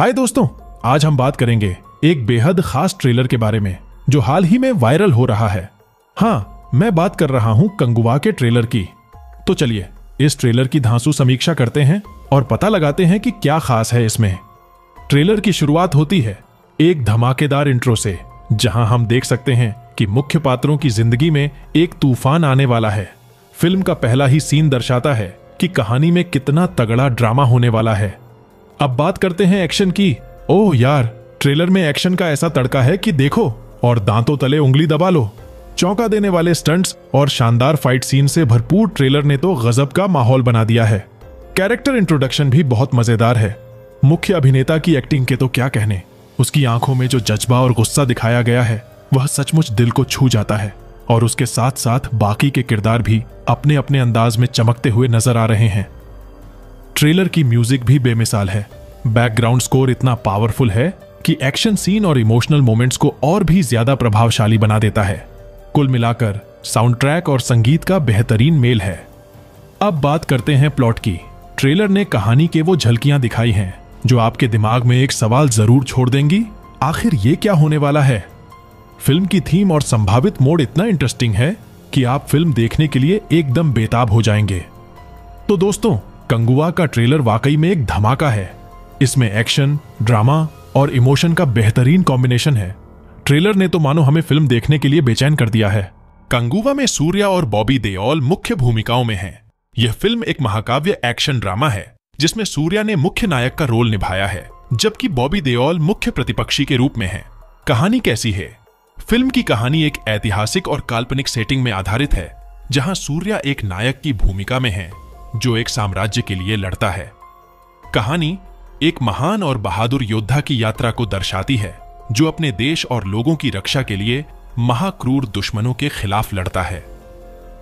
हाय दोस्तों, आज हम बात करेंगे एक बेहद खास ट्रेलर के बारे में, जो हाल ही में वायरल हो रहा है। हाँ मैं बात कर रहा हूँ कंगुवा के ट्रेलर की। तो चलिए, इस ट्रेलर की धांसू समीक्षा करते हैं और पता लगाते हैं कि क्या खास है इसमें। ट्रेलर की शुरुआत होती है एक धमाकेदार इंट्रो से, जहाँ हम देख सकते हैं कि मुख्य पात्रों की ज़िंदगी में एक तूफ़ान आने वाला है। फ़िल्म का पहला ही सीन दर्शाता है कि कहानी में कितना तगड़ा ड्रामा होने वाला है। अब बात करते हैं एक्शन की। ओह यार, ट्रेलर में एक्शन का ऐसा तड़का है कि देखो, और दांतों तले उंगली दबा लो। चौंका देने वाले स्टंट्स और शानदार फाइट सीन से भरपूर ट्रेलर ने तो गजब का माहौल बना दिया है। कैरेक्टर इंट्रोडक्शन भी बहुत मज़ेदार है। मुख्य अभिनेता की एक्टिंग के तो क्या कहने। उसकी आँखों में जो जज्बा और गुस्सा दिखाया गया है, वह सचमुच दिल को छू जाता है। और उसके साथ साथ बाकी के किरदार भी अपने अपने अंदाज में चमकते हुए नज़र आ रहे हैं। ट्रेलर की म्यूज़िक भी बेमिसाल है। बैकग्राउंड स्कोर इतना पावरफुल है कि एक्शन सीन और इमोशनल मोमेंट्स को और भी ज़्यादा प्रभावशाली बना देता है। कुल मिलाकर साउंड ट्रैक और संगीत का बेहतरीन मेल है। अब बात करते हैं प्लॉट की। ट्रेलर ने कहानी के वो झलकियाँ दिखाई हैं, जो आपके दिमाग में एक सवाल ज़रूर छोड़ देंगी, आखिर ये क्या होने वाला है? फ़िल्म की थीम और संभावित मोड इतना इंटरेस्टिंग है कि आप फ़िल्म देखने के लिए एकदम बेताब हो जाएँगे। तो दोस्तों कंगुआ का ट्रेलर वाकई में एक धमाका है। इसमें एक्शन, ड्रामा और इमोशन का बेहतरीन कॉम्बिनेशन है। ट्रेलर ने तो मानो हमें फ़िल्म देखने के लिए बेचैन कर दिया है। कंगुवा में सूर्या और बॉबी देओल मुख्य भूमिकाओं में हैं। यह फ़िल्म एक महाकाव्य एक्शन ड्रामा है, जिसमें सूर्या ने मुख्य नायक का रोल निभाया है, जबकि बॉबी देओल मुख्य प्रतिपक्षी के रूप में है। कहानी कैसी है? फ़िल्म की कहानी एक ऐतिहासिक और काल्पनिक सेटिंग में आधारित है, जहाँ सूर्या एक नायक की भूमिका में है। जो एक साम्राज्य के लिए लड़ता है। कहानी एक महान और बहादुर योद्धा की यात्रा को दर्शाती है, जो अपने देश और लोगों की रक्षा के लिए महाक्रूर दुश्मनों के खिलाफ लड़ता है।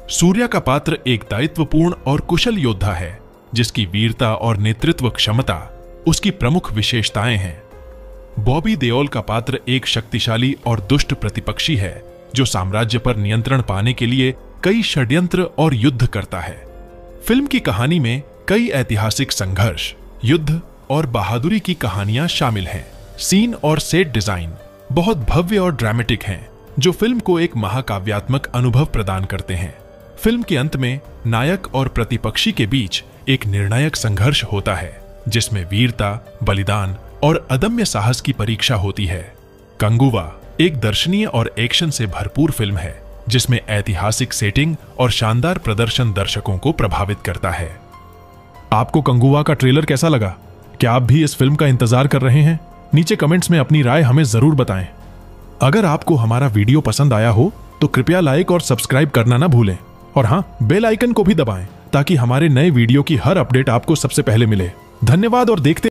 सूर्या का पात्र एक दायित्वपूर्ण और कुशल योद्धा है, जिसकी वीरता और नेतृत्व क्षमता उसकी प्रमुख विशेषताएँ हैं। बॉबी देओल का पात्र एक शक्तिशाली और दुष्ट प्रतिपक्षी है, जो साम्राज्य पर नियंत्रण पाने के लिए कई षड्यंत्र और युद्ध करता है। फ़िल्म की कहानी में कई ऐतिहासिक संघर्ष, युद्ध और बहादुरी की कहानियाँ शामिल हैं। सीन और सेट डिज़ाइन बहुत भव्य और ड्रामेटिक हैं, जो फ़िल्म को एक महाकाव्यात्मक अनुभव प्रदान करते हैं। फ़िल्म के अंत में नायक और प्रतिपक्षी के बीच एक निर्णायक संघर्ष होता है, जिसमें वीरता, बलिदान और अदम्य साहस की परीक्षा होती है। कंगुवा एक दर्शनीय और एक्शन से भरपूर फ़िल्म है। जिसमें ऐतिहासिक सेटिंग और शानदार प्रदर्शन दर्शकों को प्रभावित करता है। आपको कंगुआ का ट्रेलर कैसा लगा? क्या आप भी इस फ़िल्म का इंतज़ार कर रहे हैं? नीचे कमेंट्स में अपनी राय हमें ज़रूर बताएँ। अगर आपको हमारा वीडियो पसंद आया हो तो कृपया लाइक और सब्सक्राइब करना ना भूलें। और हाँ बेल आइकन को भी दबाएँ, ताकि हमारे नए वीडियो की हर अपडेट आपको सबसे पहले मिले। धन्यवाद और देखते